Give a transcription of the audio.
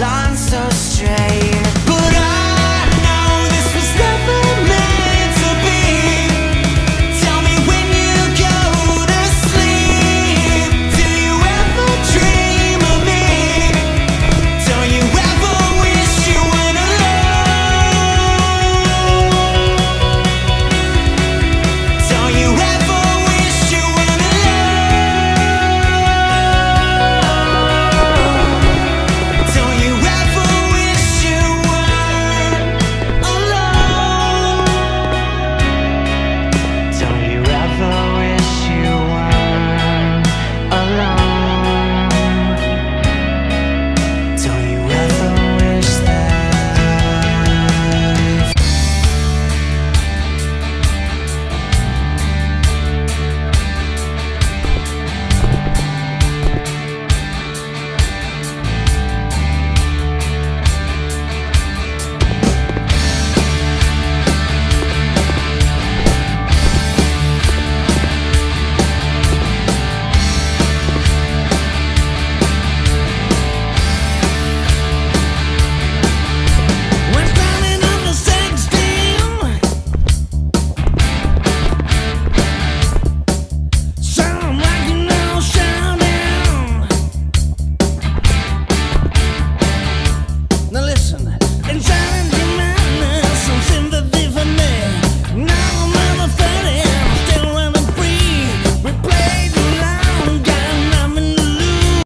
lines so straight.